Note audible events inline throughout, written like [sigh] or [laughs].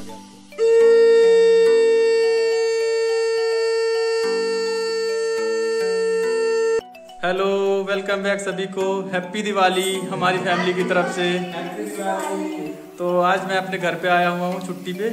आ गया hello welcome back सभी को। हैप्पी दिवाली हमारी फैमिली की तरफ़ से। तो आज मैं अपने घर पे आया हुआ हूँ छुट्टी पे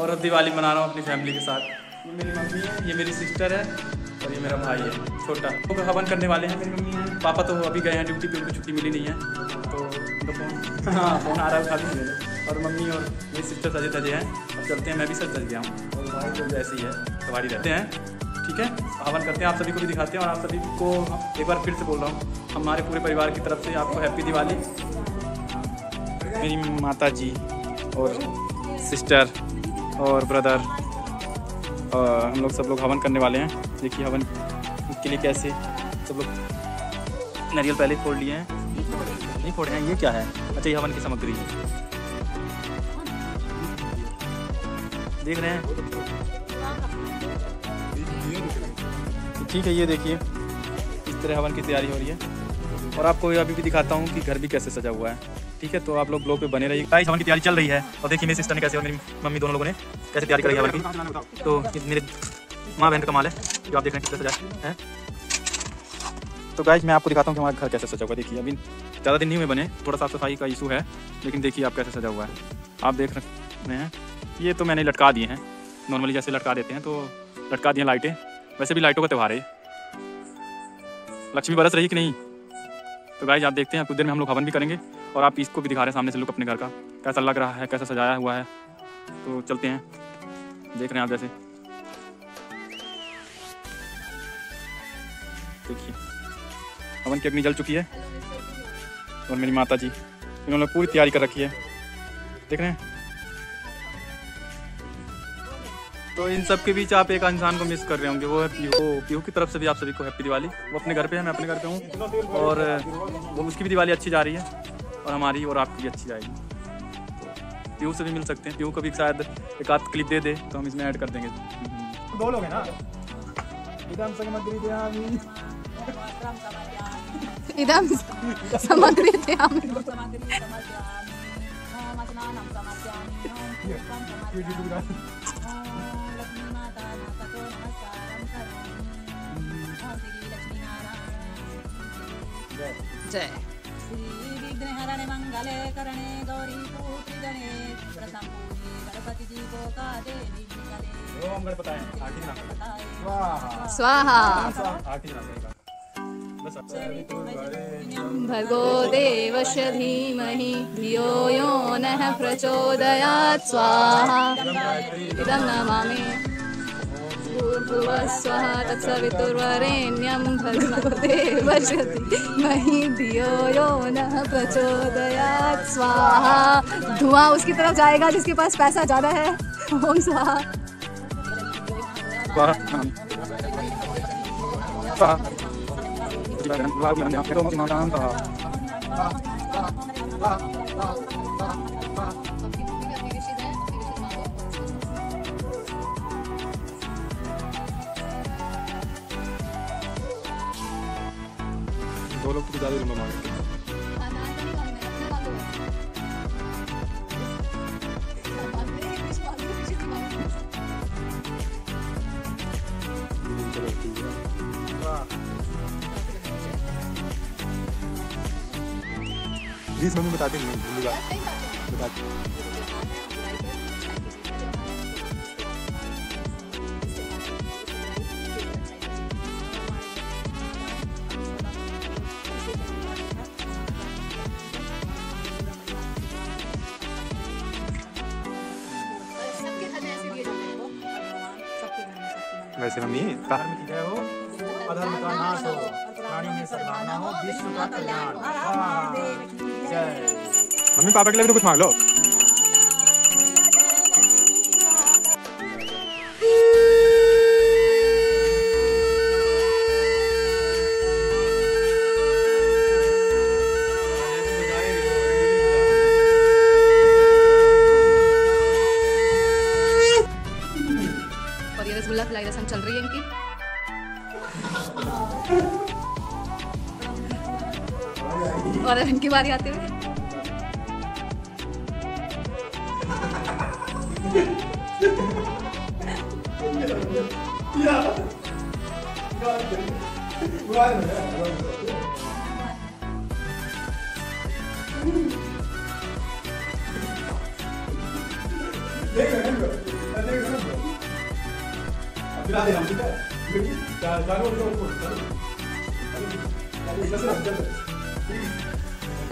और दिवाली मना रहा हूँ अपनी फैमिली के साथ। ये मेरी मम्मी है, ये मेरी सिस्टर है और ये मेरा भाई है, छोटा। तो हवन करने वाले हैं। मेरी मम्मी है पापा तो अभी गए हैं ड्यूटी पे, उनको छुट्टी मिली नहीं है। तो फ़ोन [laughs] हाँ फ़ोन आ रहा है, उठा और मम्मी और मेरी सिस्टर सजे तजे हैं। अब चलते हैं, मैं भी सज धज गया हूँ। और भाई तो जैसे ही है, सवारी रहते हैं। ठीक है? हवन करते हैं, आप सभी को भी दिखाते हैं और आप सभी को एक बार फिर से बोल रहा हूँ, हमारे पूरे परिवार की तरफ़ से आपको हैप्पी दिवाली। मेरी माता जी और सिस्टर और ब्रदर और हम लोग सब लोग हवन करने वाले हैं। देखिए हवन के लिए कैसे सब लोग नारियल पहले फोड़ लिए हैं। नहीं फोड़े हैं, ये क्या है? अच्छा ये हवन की सामग्री। है देख रहे हैं। ठीक है, ये देखिए, इस तरह हवन की तैयारी हो रही है। और आपको अभी भी दिखाता हूँ कि घर भी कैसे सजा हुआ है। ठीक है तो आप लोग ब्लॉग पे बने रहिए। गाइस हवन की तैयारी चल रही है। और देखिए, मेरी सिस्टर ने कैसे और मेरी मम्मी दोनों लोगों ने कैसे तैयारी करी है हवन की। तो मेरे माँ बहन का कमाल है, जो आप देख रहे हैं कितना सजा है। तो गाइस मैं आपको दिखाता हूँ कि हमारा घर कैसे सजा हुआ देखिए, अभी ज़्यादा दिन नहीं हुए बने, थोड़ा साफ़ सफ़ाई का इशू है, लेकिन देखिए आप कैसे सजा हुआ है। आप देख रहे हैं। ये तो मैंने लटका दिए हैं। नॉर्मली जैसे लटका देते हैं तो लटका दिए लाइटें। वैसे भी लाइटों का त्यौहार है। लक्ष्मी बरस रही कि नहीं? तो गाइज़ आप देखते हैं, कुछ देर में हम लोग हवन भी करेंगे और आप इसको भी दिखा रहे हैं सामने से लुक अपने घर का। कैसा लग रहा है, कैसा सजाया हुआ है। तो चलते हैं। देख रहे हैं आप जैसे। देखिए। हवन की अग्नि जल चुकी है। और मेरी माता जी इन्होंने पूरी तैयारी कर रखी है। देख रहे हैं? तो इन सब के बीच आप एक इंसान को मिस कर रहे होंगे। वो है पीहू पीहू की तरफ़ से भी आप सभी को हैप्पी दिवाली। वो अपने घर पे है मैं अपने घर पे हूँ। और वो उसकी भी दिवाली अच्छी जा रही है और हमारी और आपकी भी अच्छी जाएगी। तो पीहू से भी मिल सकते हैं। पीहू को भी शायद एक आध क्लिप दे दे तो हम इसमें ऐड कर देंगे। दो लोग हैं ना? इदम सामग्री थे हम जय विघ्नहरणे मंगले करणे गौरी पूजने प्रथम पूजे गणपति जी को का देवी मंगले स्वाहा बस भर्गो देवस्य धीमहि धियो यो नः प्रचोदयात् स्वाहा। इदं नमामि। तत्सवितुर्वरेण्यं देवस्य धियो यो नः प्रचोदयात्। स्वाहा। धुआँ उसकी तरफ़ जाएगा, जिसके पास पैसा ज़्यादा है। ओम स्वाहा। दो लोग तो ज़्यादा है प्लीज़ मम्मी बताते नहीं बताते वैसे मम्मी हो अधर्म का नाश हो में सद्भावना हो, विश्व का कल्याण। जय। मम्मी, पापा के लिए भी तो कुछ मांग लो। बारी आते हुए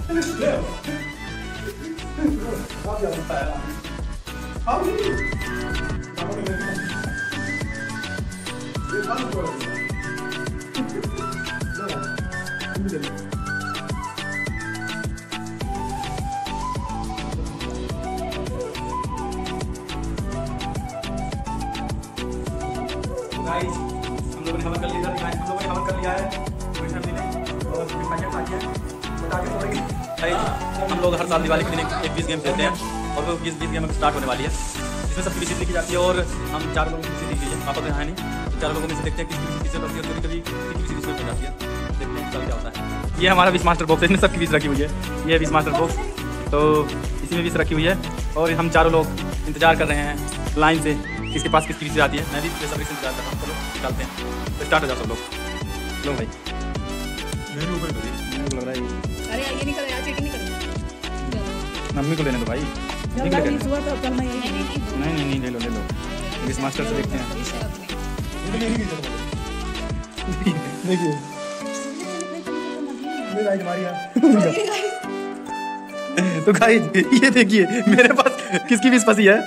해주세요. 답이 없어요. 답이. 나머지 왜 빠는 거야? 네. 힘들어. Guys हम लोग हर साल दिवाली के दिन एक बीस गेम खेलते हैं और वो बीस बीस गेम स्टार्ट होने वाली है। इसमें सबकी विज़िट लिखी जाती है और हम चार लोगों की विज़िट लिखी है। पापा तो यहाँ नहीं। तो चार लोगों में से देखते हैं किसकी विज़िट किससे बनती है कभी कभी किसी किसी हो जाती है। देखते हैं कल क्या होता है। ये हमारा विश मास्टर बॉक्स है। इसमें सबकी विज रखी हुई है। ये विश मास्टर बॉक्स तो इसी में बीस रखी हुई है। और हम चारों लोग इंतज़ार कर रहे हैं लाइन से किसके पास किसकी विज़िट आती है। मैं भी बेसब्री से इंतज़ार कर रहा हूँ। चलो निकालते हैं। तो स्टार्ट हो जाओ सब लोग। लो भाई। मेरे ऊपर लग रहा है अरे ये नहीं मम्मी को लेने दो भाई। दो। नहीं नहीं नहीं। ले लो ले लो। विश मास्टर से देखते हैं। [laughs] [laughs] तो गाइस ये देखिए मेरे पास किसकी विश फंसी है?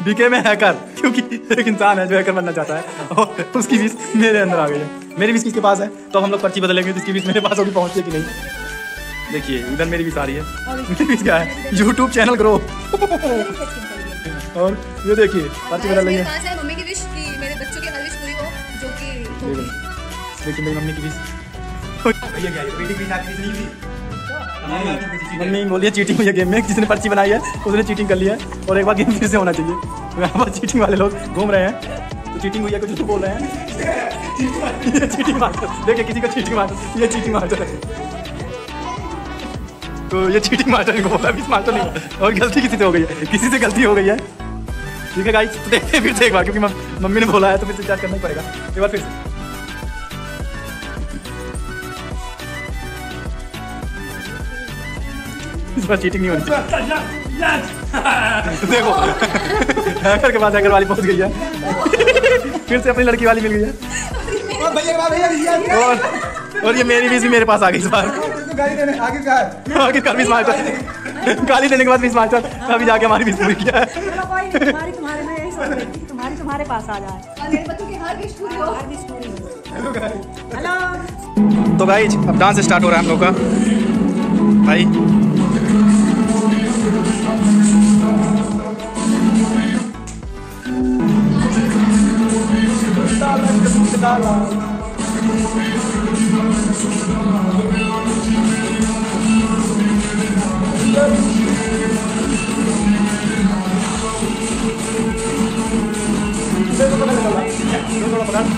[laughs] बीके में हैकर क्योंकि एक इंसान है जो हैकर बनना चाहता है। और उसकी विश मेरे अंदर आ गई है। मेरी विश किसके पास है तो हम लोग पर्ची बदलेंगे जिसकी विश मेरे पास होगी पहुँची है कि नहीं। देखिए इधर मेरी भी सारी है। क्या है? यूट्यूब चैनल ग्रो और ये देखिए पर्ची बदल रही है मम्मी की विश कि मेरे बच्चों की हर विश पूरी हो जो कि देखिए मेरी मम्मी की विश है चीटिंग हुई? है गेम में जिसने पर्ची बनाई है उसने चीटिंग कर लिया है और एक बार गेम फिर से होना चाहिए। यहाँ पर चीटिंग वाले लोग घूम रहे हैं। तो चीटिंग हुई है कुछ तो बोल रहे हैं। [laughs] चीटिंग मास्टर देखिए किसी को चीटिंग मास्टर ये चीटिंग है तो ये चीटिंग मास्टर को बोला बीस मास्टर नहीं और गलती किसी से हो गई है? किसी से गलती हो गई है? ठीक है गाइस तो देखते हैं फिर से एक बार क्योंकि मम्मी ने बोला है तो फिर से चार्ज करना ही पड़ेगा। एक बार फिर से। इस बार चीटिंग नहीं होनी चाहिए। देखो हैकर के पास हैकर वाली पहुँच गई है। फिर से अपनी लड़की वाली मिल गई है। और और ये मेरी बीस भी मेरे पास आ गई इस बार। गाली देने आखिरकार हाँ, गाली देने के बाद बीस मार्च अभी जाके हमारी बीस पूरी किया तो भाई अब डांस स्टार्ट हो रहा है हम लोग का। भाई। Dollar. Dulu kalau pegang.